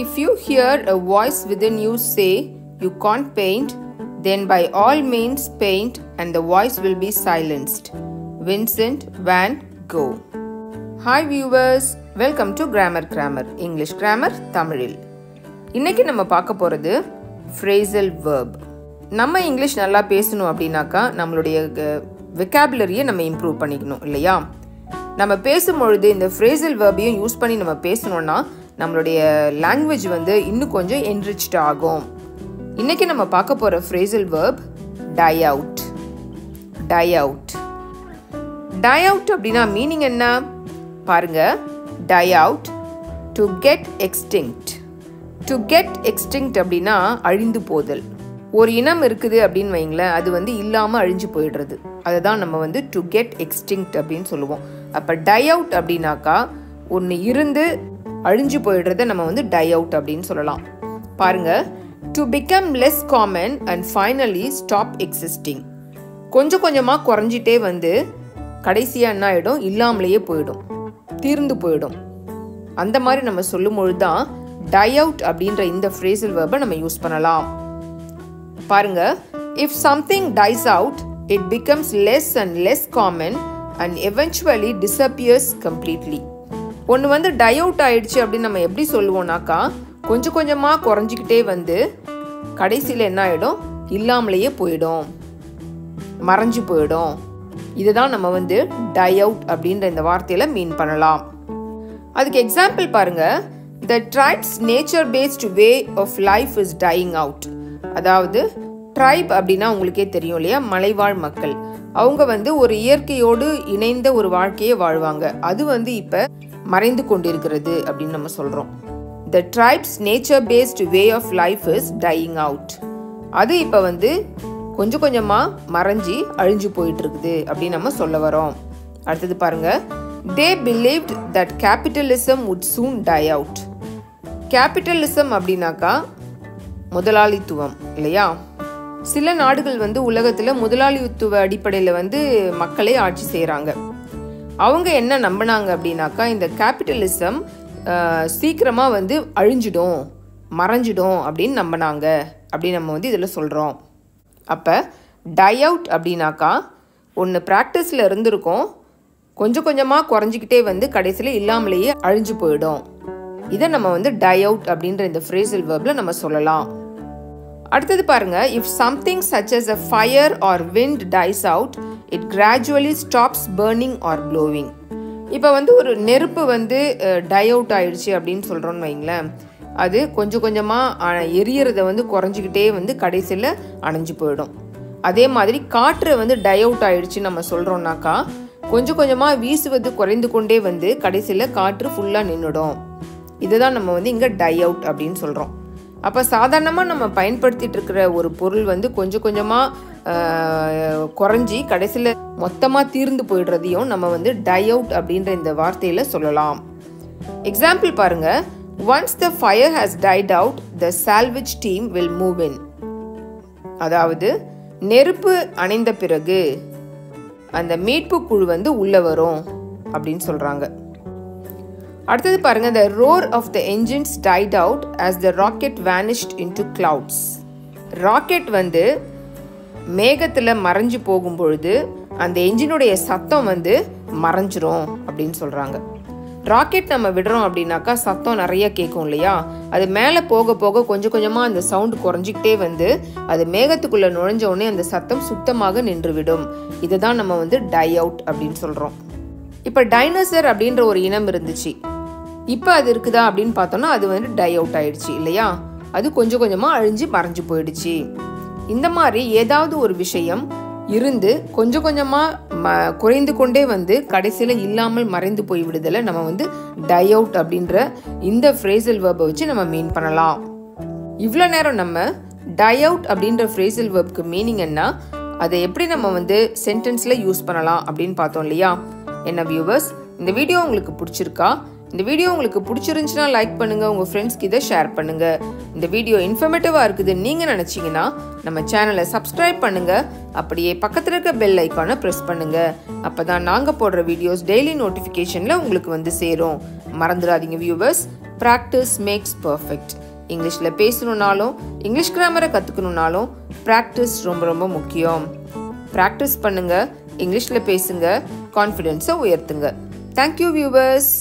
If you hear a voice within you say, You can't paint, then by all means paint, and the voice will be silenced. Vincent van Gogh. Hi viewers, welcome to Grammar Grammar, English Grammar தமிழில் இன்னைக்கு நம்ம பார்க்க போகிறது phrasal verb நம்ம English நல்லா பேசணும் அப்படின்னாக்கா நம்மளுடைய வெக்காபுலரியை நம்ம இம்ப்ரூவ் பண்ணிக்கணும் இல்லையா நம்ம பேசும்பொழுது இந்த ஃப்ரேசல் வேர்பையும் யூஸ் பண்ணி நம்ம பேசணும்னா நம்மளுடைய லாங்குவேஜ் வந்து இன்னும் கொஞ்சம் என்ரிச்ட் ஆகும். இன்றைக்கி நம்ம பார்க்க போகிற phrasal verb die out die out die out அப்படின்னா மீனிங் என்ன? பாருங்க. Die out to get extinct to get extinct அப்படின்னா அழிந்து போதல். ஒரு இனம் இருக்குது அப்படின்னு வைங்களேன் அது வந்து இல்லாமல் அழிஞ்சு போயிடுறது. அதை தான் நம்ம வந்து டு கெட் எக்ஸ்டிங்க்ட் அப்படின்னு சொல்லுவோம். அப்போ டை அவுட் அப்படின்னாக்கா ஒன்று இருந்து அழிஞ்சு போயிடுறத நம்ம வந்து டை அவுட் அப்படின்னு சொல்லலாம். பாருங்க. To become less common and finally stop existing கொஞ்சம் கொஞ்சமாக குறைஞ்சிட்டே வந்து கடைசியாக என்ன ஆகிடும் இல்லாமலேயே போயிடும். தீர்ந்து போயிடும். அந்த மாதிரி நம்ம சொல்லும் பொழுது தான் டை அவுட் அப்படின்ற இந்த ஃப்ரேசல் வேர்பை நம்ம யூஸ் பண்ணலாம். பாருங்க. If something dies out it becomes less and less common and eventually disappears completely ஒன்று வந்து டை அவுட் ஆயிடுச்சு அப்படின்னு நம்ம எப்படி சொல்லுவோம்னாக்கா கொஞ்சம் கொஞ்சமாக குறைஞ்சிக்கிட்டே வந்து கடைசியில் என்ன ஆகிடும் இல்லாமலேயே போயிடும். மறைஞ்சு போயிடும். இதுதான் நம்ம வந்து டை அவுட் அப்படின்ற இந்த வார்த்தையில் மீன் பண்ணலாம். அதுக்கு எக்ஸாம்பிள் பாருங்க. The tribe's nature based way of life is dying out அதாவது ட்ரைப் அப்படின்னா உங்களுக்கே தெரியும் இல்லையா? மலைவாழ் மக்கள். அவங்க வந்து ஒரு இயற்கையோடு இணைந்த ஒரு வாழ்க்கையை வாழ்வாங்க. அது வந்து இப்போ மறைந்து கொண்டிருக்கிறது அப்படின்னு நம்ம சொல்கிறோம் the tribe's nature based way of life is dying out அது இப்போ வந்து கொஞ்சம் கொஞ்சமாக மறைஞ்சி அழிஞ்சு போயிட்டுருக்குது அப்படின்னு நம்ம சொல்ல வரோம். அடுத்தது பாருங்கள் they believed that capitalism would soon die out capitalism அப்படின்னாக்கா முதலாளித்துவம் இல்லையா? சில நாடுகள் வந்து உலகத்தில் முதலாளித்துவ அடிப்படையில் வந்து மக்களை ஆட்சி செய்கிறாங்க அவங்க என்ன நம்பினாங்க அப்படின்னாக்கா இந்த கேபிட்டலிசம் சீக்கிரமாக வந்து அழிஞ்சிடும் மறைஞ்சிடும் அப்படின்னு நம்பினாங்க அப்படின்னு நம்ம வந்து இதில் சொல்கிறோம் அப்போ டை அவுட் அப்படின்னாக்கா ஒன்று ப்ராக்டிஸில் இருந்திருக்கும் கொஞ்சம் கொஞ்சமாக குறைஞ்சிக்கிட்டே வந்து கடைசியில் இல்லாமலேயே அழிஞ்சு போயிடும். இதை நம்ம வந்து டை அவுட் அப்படின்ற இந்த ஃப்ரேசல் வேர்பில் நம்ம சொல்லலாம். அடுத்தது பாருங்க if something such as a fire or wind dies out it gradually stops burning or blowing இப்போ வந்து ஒரு நெருப்பு வந்து டை அவுட் ஆயிடுச்சு அப்படின்னு சொல்கிறோன்னு வைங்களேன். அது கொஞ்சம் கொஞ்சமாக எரியறதை வந்து குறைஞ்சிக்கிட்டே வந்து கடைசியில் அணைஞ்சு போயிடும். அதே மாதிரி காற்று வந்து டை அவுட் ஆயிடுச்சு நம்ம சொல்கிறோம்னாக்கா கொஞ்சம் கொஞ்சமாக வீசுவது குறைந்து கொண்டே வந்து கடைசியில் காற்று ஃபுல்லாக நின்றுடும் இதுதான் நம்ம வந்து இங்கே டை அவுட் அப்படின்னு சொல்கிறோம் அப்போ சாதாரணமாக நம்ம பயன்படுத்திட்டு இருக்கிற ஒரு பொருள் வந்து கொஞ்சம் கொஞ்சமாக குறைஞ்சி கடைசியில் மொத்தமாக தீர்ந்து போயிடுறதையும் நம்ம வந்து டை அவுட் அப்படின்ற இந்த வார்த்தையில் சொல்லலாம். எக்ஸாம்பிள் பாருங்க. Once the fire has died out the salvage team will move in அதாவது நெருப்பு அணைந்த பிறகு அந்த மீட்பு குழு வந்து உள்ளே வரும் அப்படின்னு சொல்கிறாங்க அடுத்தது பாருங்க the roar of the engines died out as the rocket vanished into clouds rocket வந்து மேகத்தில் மறைஞ்சு போகும் பொழுது அந்த என்ஜினுடைய சத்தம் வந்து மறைஞ்சிரும் அப்படின்னு சொல்கிறாங்க ராக்கெட் நம்ம விடுறோம் அப்படின்னாக்கா சத்தம் நிறைய கேட்கும் இல்லையா? அது மேலே போக போக கொஞ்சம் கொஞ்சமாக அந்த சவுண்டு குறைஞ்சிக்கிட்டே வந்து அது மேகத்துக்குள்ளே நுழைஞ்ச உடனே அந்த சத்தம் சுத்தமாக நின்றுவிடும். இதை தான் நம்ம வந்து டை அவுட் அப்படின்னு சொல்கிறோம் இப்போ டைனோசர் அப்படின்ற ஒரு இனம் இருந்துச்சு. இப்போ அது இருக்குதா அப்படின்னு பார்த்தோம்னா அது வந்து டை அவுட் ஆயிடுச்சு இல்லையா? அது கொஞ்சம் கொஞ்சமாக அழிஞ்சு மறைஞ்சு போயிடுச்சு. இந்த மாதிரி ஏதாவது ஒரு விஷயம் இருந்து கொஞ்சம் கொஞ்சமாக ம குறைந்து கொண்டே வந்து கடைசியில் இல்லாமல் மறைந்து போய் விடுதலை நம்ம வந்து டை அவுட் அப்படின்ற இந்த ஃப்ரேசல் வேர்பை வச்சு நம்ம மீன் பண்ணலாம். இவ்வளோ நேரம் நம்ம டை அவுட் அப்படின்ற ஃப்ரேசல் வேர்ப்க்கு மீனிங் என்ன? அதை எப்படி நம்ம வந்து சென்டென்ஸில் யூஸ் பண்ணலாம் அப்படின்னு பார்த்தோம் இல்லையா? என்ன வியூவர்ஸ் இந்த வீடியோ உங்களுக்கு பிடிச்சிருக்கா? இந்த வீடியோ உங்களுக்கு பிடிச்சிருந்துச்சுன்னா லைக் பண்ணுங்கள் உங்கள் ஃப்ரெண்ட்ஸ்க்கு இதை ஷேர் பண்ணுங்கள் இந்த வீடியோ இன்ஃபர்மேட்டிவாக இருக்குதுன்னு நீங்கள் நினச்சிங்கன்னா நம்ம சேனலை சப்ஸ்கிரைப் பண்ணுங்கள் அப்படியே பக்கத்தில் இருக்க பெல் ஐக்கானை பண்ணுங்கள் அப்போ தான் நாங்கள் போடுற வீடியோஸ் டெய்லி நோட்டிஃபிகேஷனில் உங்களுக்கு வந்து சேரும். மறந்துடாதீங்க வியூவர்ஸ் ப்ராக்டிஸ் மேக்ஸ் பர்ஃபெக்ட் இங்கிலீஷில் பேசணுன்னாலும் இங்கிலீஷ் கிராமரை கற்றுக்கணுன்னாலும் ப்ராக்டிஸ் ரொம்ப ரொம்ப முக்கியம். ப்ராக்டிஸ் பண்ணுங்கள் இங்கிலீஷில் பேசுங்க கான்ஃபிடென்ஸை உயர்த்துங்க. Thank you viewers